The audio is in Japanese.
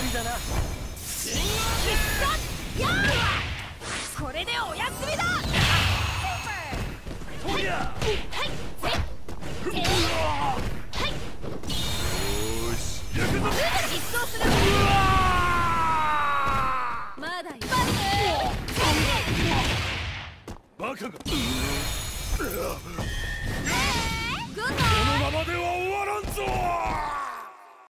りだな。これでお休みだ。はいはいよしくぞ実装するまだよバカが。